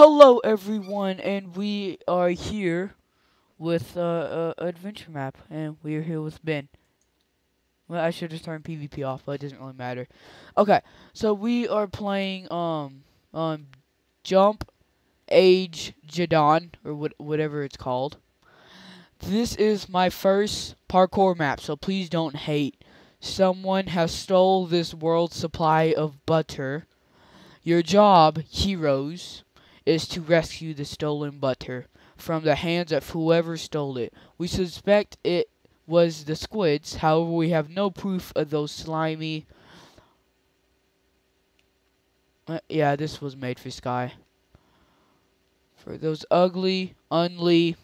Hello, everyone, and we are here with uh, uh, Adventure Map, and we are here with Ben. Well, I should have turned PvP off, but it doesn't really matter. Okay, so we are playing um um Jump Age Jadon or what whatever it's called. This is my first parkour map, so please don't hate. Someone has stole this world's supply of butter. Your job, heroes, is to rescue the stolen butter from the hands of whoever stole it. We suspect it was the squids, however, we have no proof of those slimy. Uh, yeah, this was made for Sky. For those ugly, unly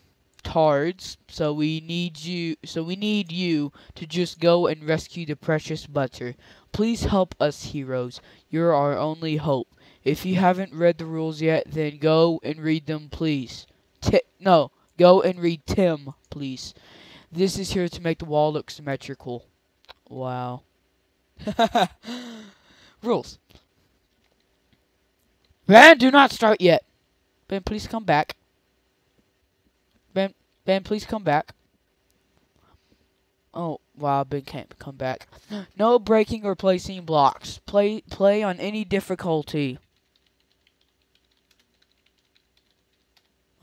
tards. So we need you. So we need you to just go and rescue the precious butter. Please help us, heroes. You're our only hope. If you haven't read the rules yet, then go and read them, please. T no, go and read Tim, please. This is here to make the wall look symmetrical. Wow. rules. Ben, do not start yet. Ben, please come back. Ben, Ben, please come back. Oh, wow, Ben can't come back. No breaking or placing blocks. Play, play on any difficulty.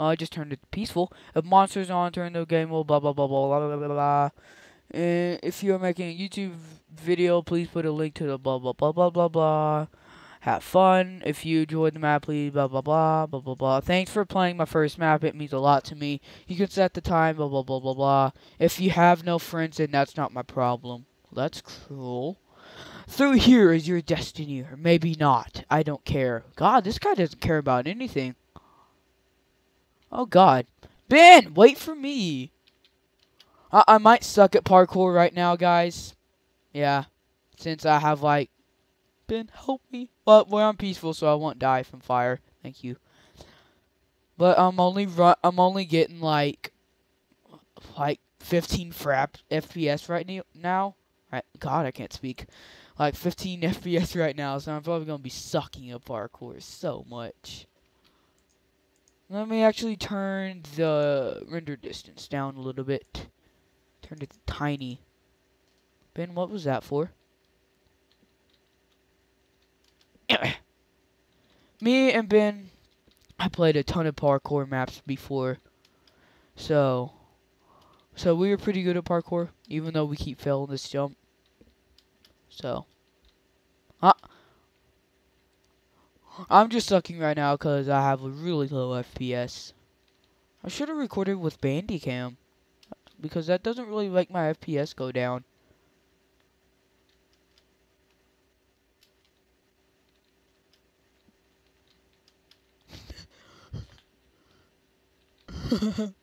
I just turned it peaceful. If monsters are on, turn the game will blah blah blah blah blah blah blah. Uh, if you are making a YouTube video, please put a link to the blah blah blah blah blah blah. Have fun. If you enjoyed the map, please blah blah blah blah blah blah. Thanks for playing my first map. It means a lot to me. You can set the time. Blah blah blah blah blah. If you have no friends, then that's not my problem. That's cruel. Through here is your destiny, or maybe not. I don't care. God, this guy doesn't care about anything. Oh god. Ben, wait for me. I, I might suck at parkour right now, guys. Yeah. Since I have like Ben, help me. But we're on peaceful, so I won't die from fire. Thank you. But I'm only run I'm only getting like like 15 frap FPS right now. Right God, I can't speak. Like 15 FPS right now, so I'm probably gonna be sucking at parkour so much. Let me actually turn the render distance down a little bit. Turn it tiny. Ben, what was that for? Me and Ben, I played a ton of parkour maps before. So, so we were pretty good at parkour, even though we keep failing this jump. So, ah, I'm just sucking right now because I have a really low FPS. I should have recorded with Bandicam. Because that doesn't really make my FPS go down.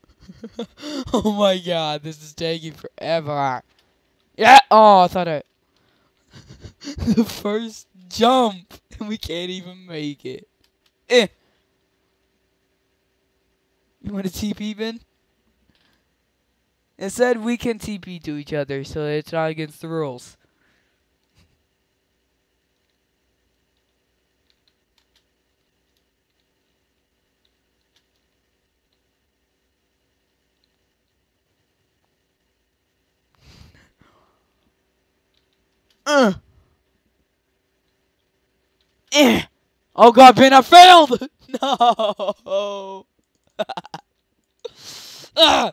oh my god, this is taking forever. Yeah! Oh, I thought I... the first jump! And we can't even make it. Eh. You want to TP, Ben? It said we can TP to each other, so it's not against the rules. uh. Eh. Oh god, Ben, I failed! No! ah!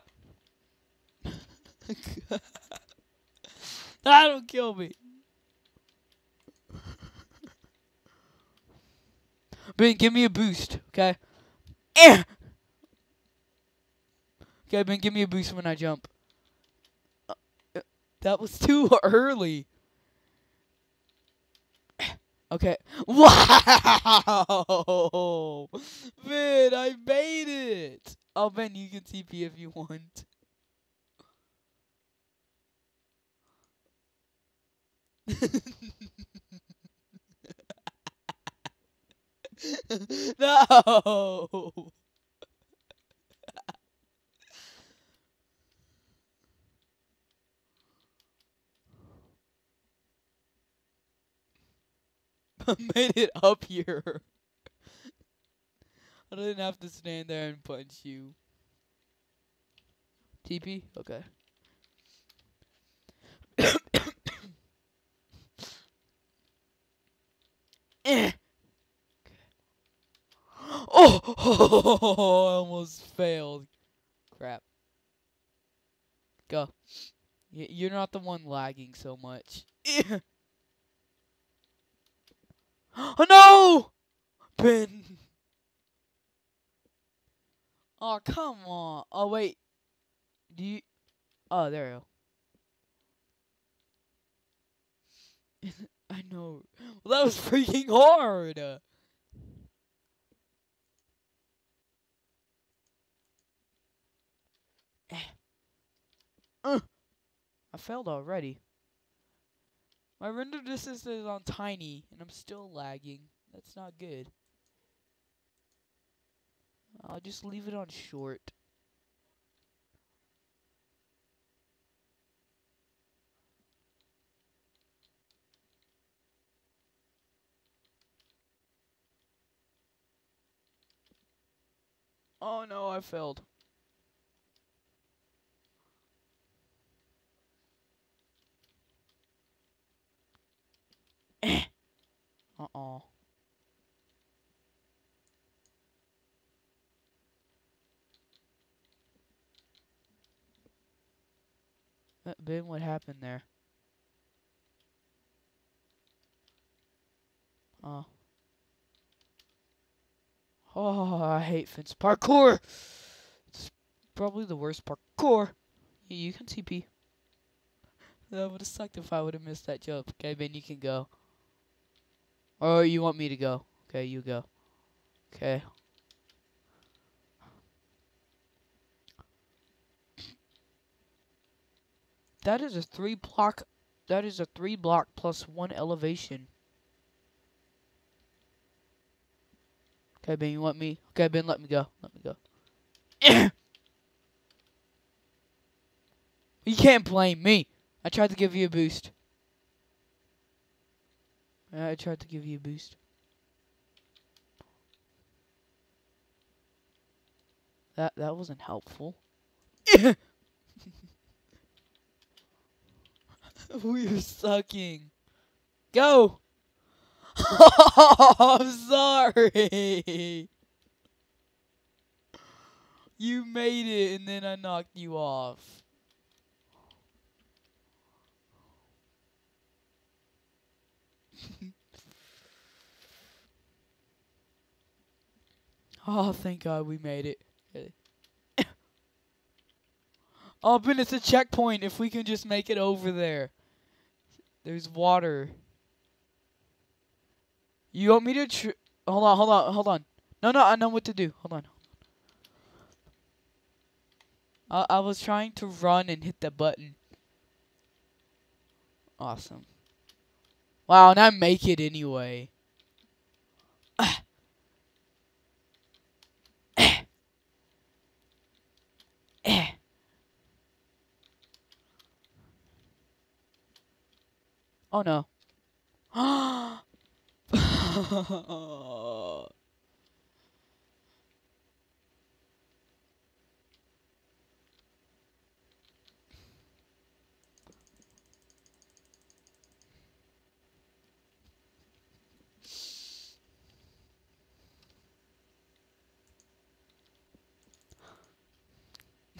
that don't kill me. Ben, give me a boost, okay? Eh! Okay, Ben, give me a boost when I jump. Uh, that was too early. Okay. Wow! Ben, I made it! Oh, Ben, you can TP if you want. no! made it up here. I didn't have to stand there and punch you. TP? Okay. eh. Oh, I almost failed. Crap. Go. You're not the one lagging so much. oh no! Pin. Oh, come on. Oh, wait. Do you... Oh, there we go. I know. Well, that was freaking hard. Uh, I failed already. My render distance is on tiny, and I'm still lagging. That's not good. I'll just leave it on short. Oh no, I failed. Uh-oh. Ben, what happened there? Oh. Oh, I hate fence parkour. It's probably the worst parkour. You can TP. That would have sucked if I would have missed that jump. Okay, Ben, you can go. Or you want me to go? Okay, you go. Okay. That is a three block. That is a three block plus one elevation. Okay, Ben, you want me? Okay, Ben, let me go. Let me go. you can't blame me. I tried to give you a boost. I tried to give you a boost. That that wasn't helpful. We're sucking. Go. I'm sorry. You made it and then I knocked you off. oh, thank God we made it. oh, but it's a checkpoint if we can just make it over there. There's water. You want me to tr hold on, hold on, hold on. No, no, I know what to do. Hold on. I, I was trying to run and hit the button. Awesome. Wow, I make it anyway. Oh no.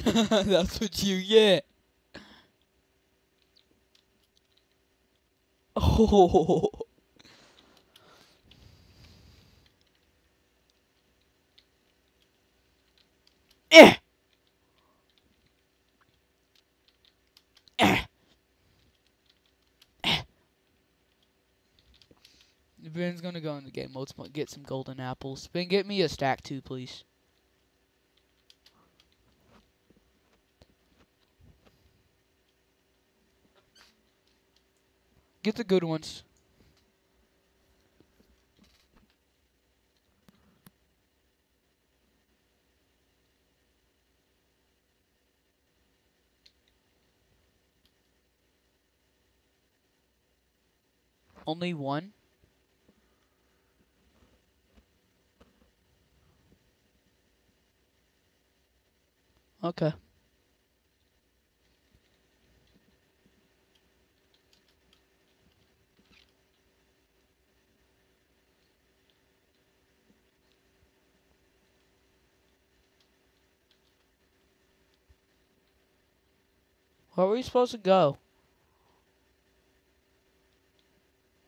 That's what you get. Oh. Eh. Eh. Eh. Ben's gonna go in the game mode, get some golden apples. Ben, get me a stack too, please. Get the good ones. Only one? Okay. Where are we supposed to go?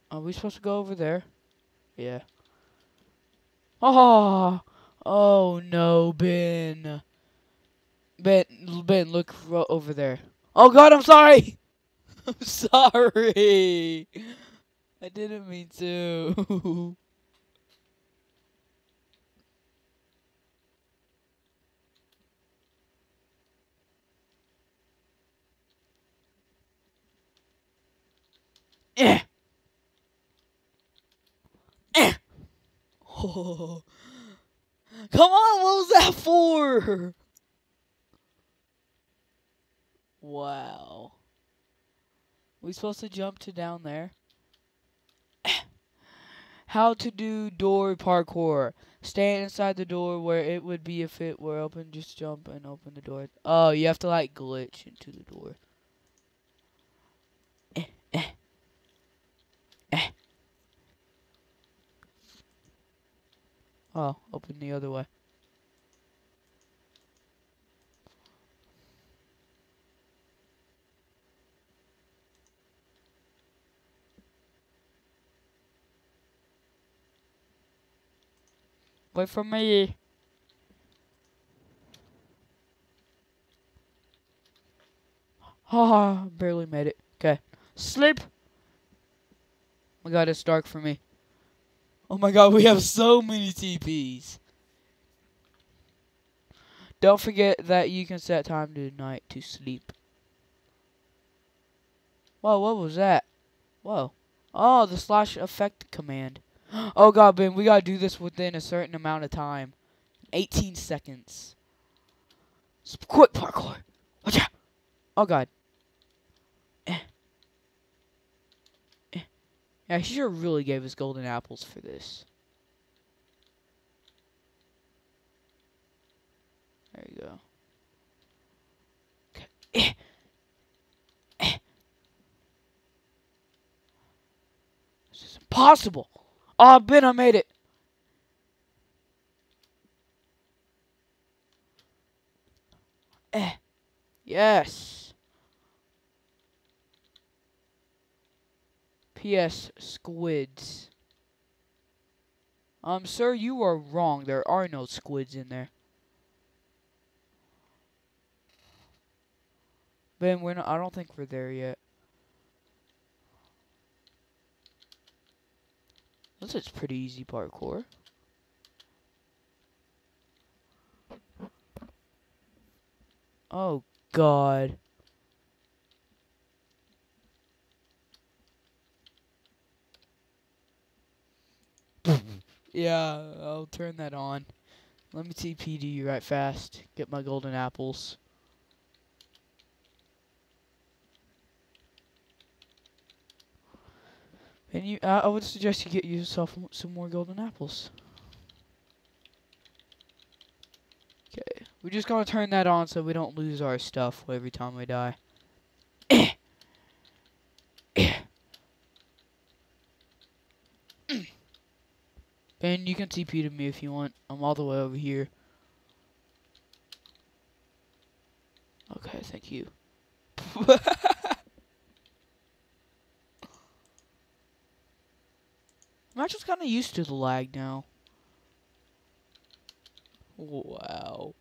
Are we supposed to go over there? Yeah. Oh, oh no, Ben. Ben, Ben, look over there. Oh God, I'm sorry. I'm sorry. I didn't mean to. eh. Eh. Come on, what was that for? Wow. We supposed to jump to down there? How to do door parkour. Stand inside the door where it would be if it were open. Just jump and open the door. Oh, you have to like glitch into the door. Eh, eh. Eh. Oh, open the other way. Wait for me. Ah, barely made it. Okay. Sleep. Oh my god, it's dark for me. Oh my god, we have so many TPs. Don't forget that you can set time to night to sleep. Whoa, what was that? Whoa. Oh, the slash effect command. Oh god, Ben, we gotta do this within a certain amount of time. 18 seconds. S- quick parkour. Watch out. Oh god. Eh. Eh. Yeah, he sure really gave us golden apples for this. There you go. This is impossible. Oh, Ben, I made it. Eh. Yes. P.S. Squids. Um, sir, you are wrong. There are no squids in there. Ben, we're not, I don't think we're there yet. This is pretty easy parkour. Oh, God. Yeah, I'll turn that on. Let me TP to you right fast. Get my golden apples. And you, uh, I would suggest you get yourself some more golden apples. Okay, we're just gonna turn that on so we don't lose our stuff every time we die. Ben, you can TP to me if you want. I'm all the way over here. Okay, thank you. I'm actually kind of used to the lag now. Wow.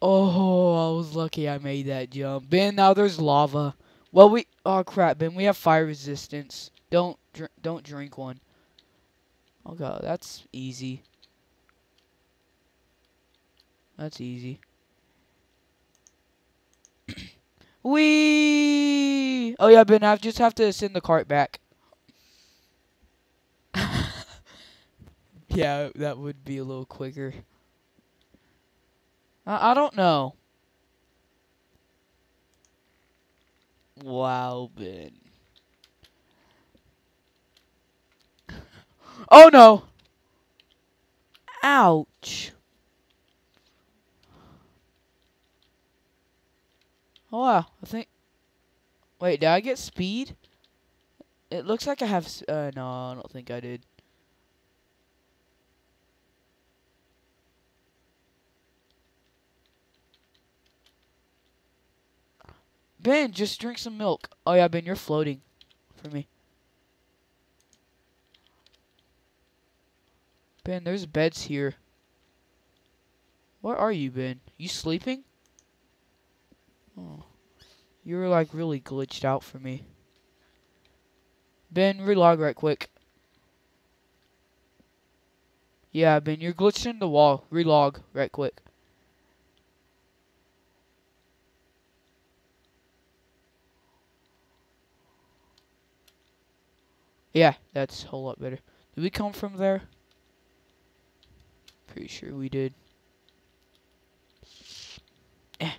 Oh, I was lucky I made that jump. Ben, now there's lava. Well, we oh crap, Ben, we have fire resistance. Don't dr- don't drink one. Oh god, that's easy. That's easy. Wee! Oh yeah, Ben, I just have to send the cart back. yeah, that would be a little quicker. I, I don't know. Wow, Ben. Oh no! Ouch. Oh wow, I think... Wait, did I get speed? It looks like I have... Uh, no, I don't think I did. Ben, just drink some milk. Oh yeah, Ben, you're floating for me. Ben, there's beds here. Where are you, Ben? You sleeping? Oh. You're, like really glitched out for me. Ben, relog right quick. Yeah, Ben, you're glitched in the wall. Relog right quick. Yeah, that's a whole lot better. Did we come from there? Pretty sure we did. Eh.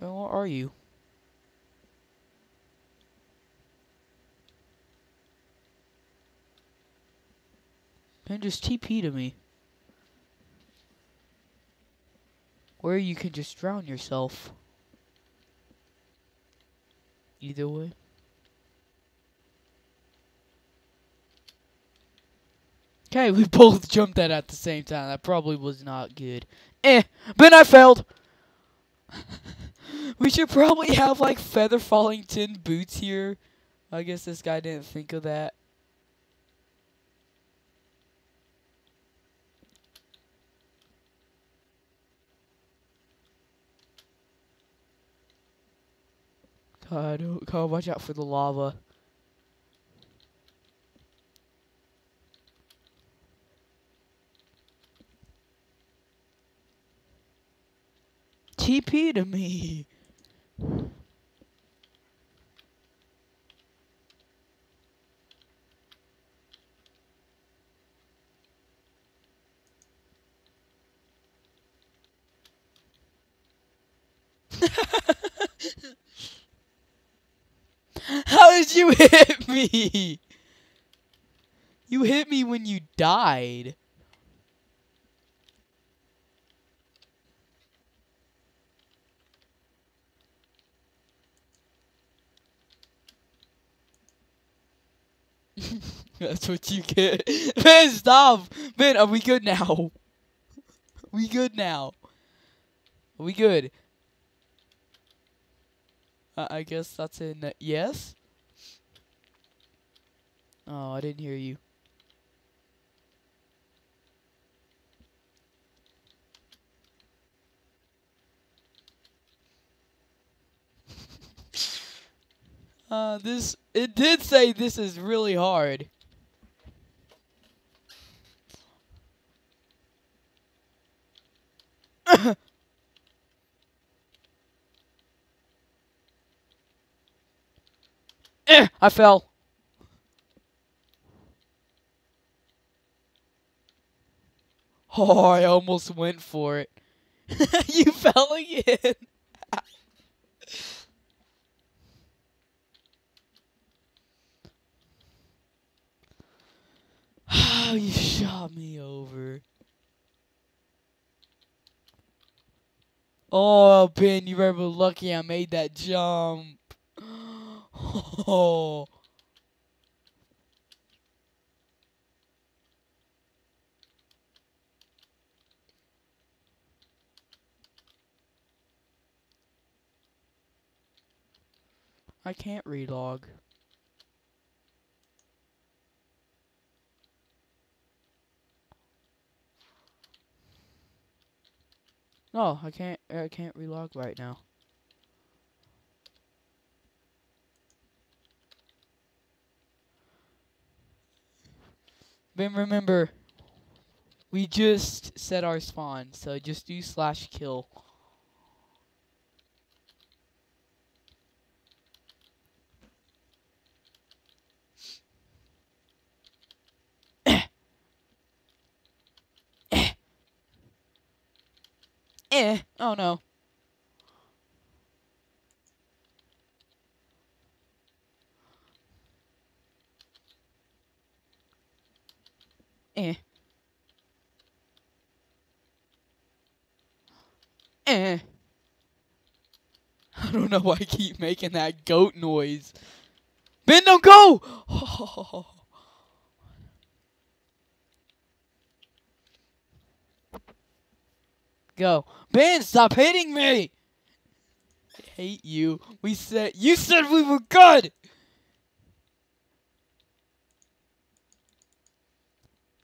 Well, where are you? Just TP to me. Where you can just drown yourself. Either way. Okay, we both jumped that at the same time. That probably was not good. Eh, but I failed. we should probably have like feather falling tin boots here. I guess this guy didn't think of that. God, God, watch out for the lava. TP to me. How did you hit me? You hit me when you died. That's what you get. Man, stop. Man, are we good now? we good now? Are we good? I guess that's in yes. Oh, I didn't hear you. uh, this it did say this is really hard. Eh, I fell. Oh, I almost went for it. you fell again. Oh, you shot me over. Oh, Ben, you were lucky I made that jump. Oh. I can't relog. No, I can't I can't relog right now. But remember, we just set our spawn, so just do slash kill. Eh. Oh no. Eh. Eh. I don't know why I keep making that goat noise. Ben, don't go! Go. Ben, stop hitting me! I hate you. We said you said we were good!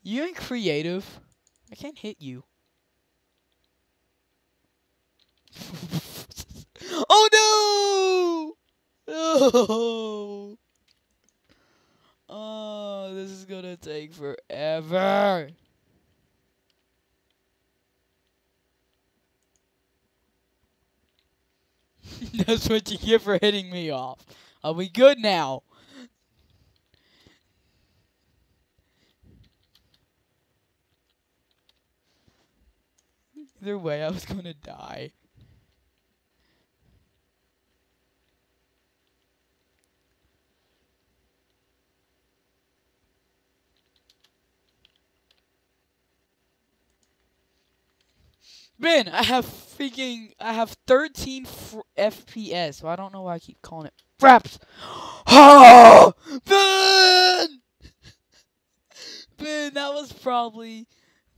You ain't creative. I can't hit you. oh no! No! Oh, this is gonna take forever. That's what you get for hitting me off. Are we good now? Either way, I was gonna die. Ben, I have freaking, I have 13 FPS, so I don't know why I keep calling it fraps. Oh, Ben! Ben, that was probably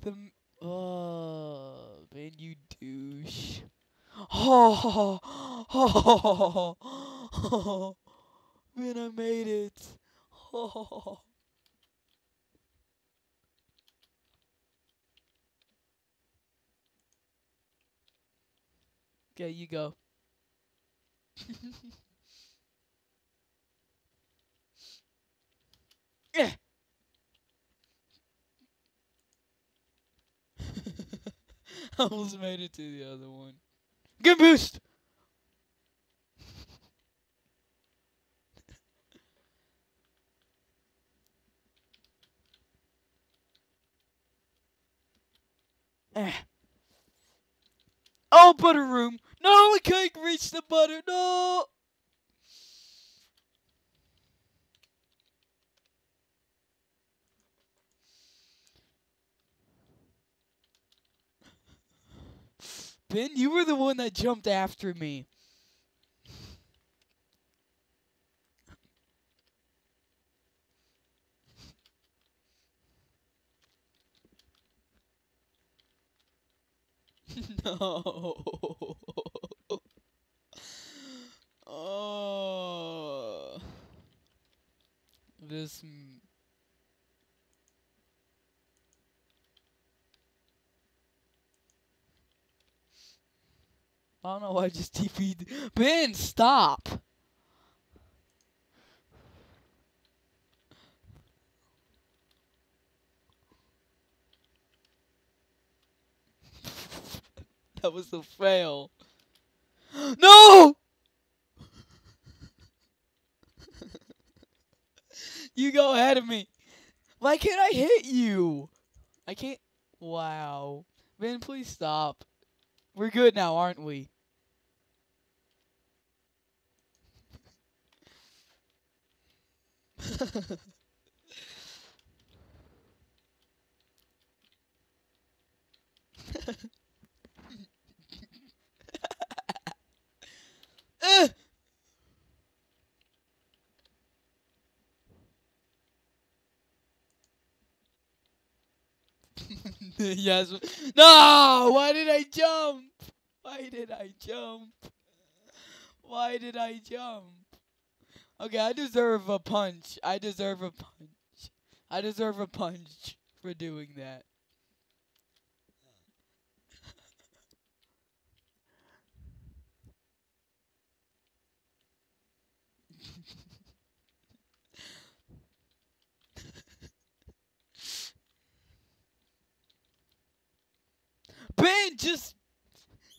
the, oh, Ben, you douche. Oh, oh, oh, Ben, I made it. Oh. Okay, you go. yeah. I almost made it to the other one. Good boost! eh. Oh, butter room. No, I can't reach the butter. No. Ben, you were the one that jumped after me. no. oh. This. I don't know why I just TP'd. Ben, stop! That was a fail. No! you go ahead of me. Why can't I hit you? I can't. Wow. Ben, please stop. We're good now, aren't we? yes. No! Why did I jump? Why did I jump? Why did I jump? Okay, I deserve a punch. I deserve a punch. I deserve a punch for doing that. Ben, just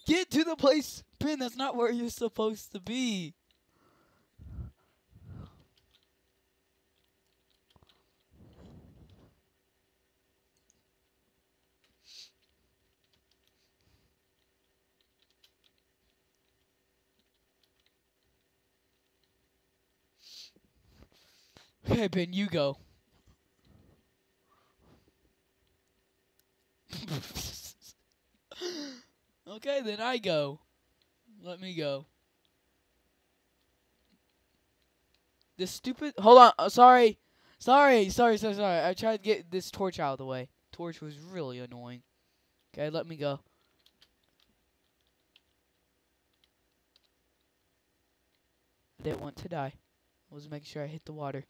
get to the place. Ben, that's not where you're supposed to be. Okay, Ben, you go. Okay, then I go. Let me go. This stupid. Hold on. Uh, sorry. Sorry. Sorry. Sorry. Sorry. I tried to get this torch out of the way. Torch was really annoying. Okay, let me go. I didn't want to die. I was making sure I hit the water.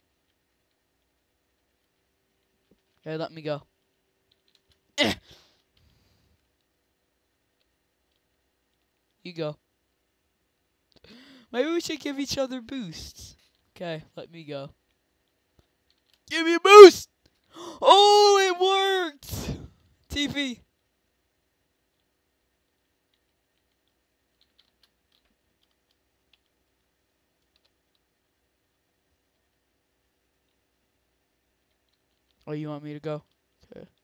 Okay, let me go. you go. Maybe we should give each other boosts. Okay, let me go. Give me a boost! Oh, it worked! TV. Oh, you want me to go? Okay. okay.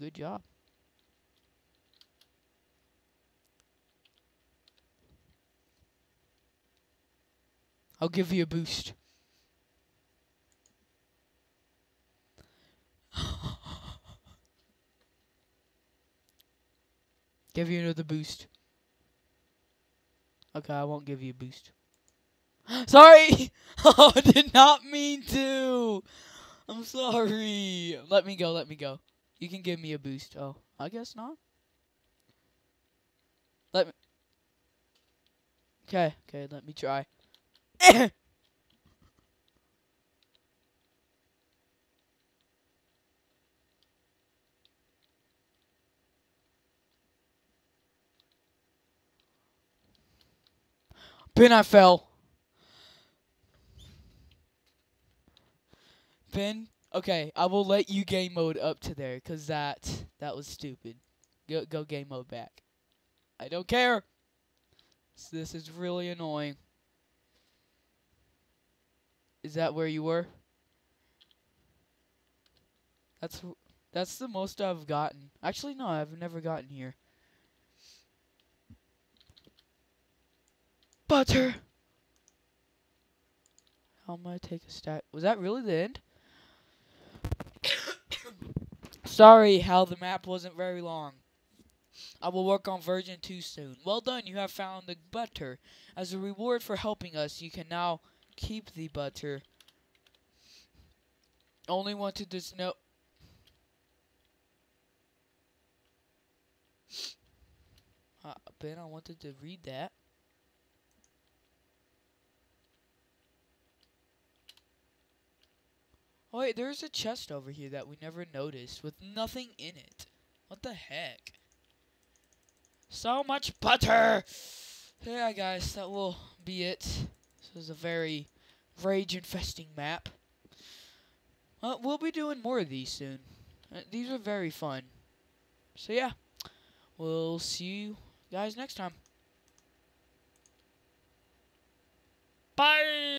Good job. I'll give you a boost. give you another boost. Okay, I won't give you a boost. sorry! oh, I did not mean to! I'm sorry. Let me go, let me go. You can give me a boost. Oh, I guess not. Let me. Okay, okay, let me try. Ben, I fell. Ben, okay, I will let you game mode up to there, cause that that was stupid. Go go game mode back. I don't care. So this is really annoying. Is that where you were? That's that's the most I've gotten. Actually, no, I've never gotten here. Butter. How am I take a stat? Was that really the end? Sorry, how the map wasn't very long. I will work on version 2 soon. Well done, you have found the butter. As a reward for helping us, you can now keep the butter. Only wanted to know. Uh, ben, I wanted to read that. Oh wait, there's a chest over here that we never noticed with nothing in it. What the heck? So much butter! Yeah, guys, that will be it. This is a very rage-infesting map. Uh, we'll be doing more of these soon. Uh, these are very fun. So yeah, we'll see you guys next time. Bye!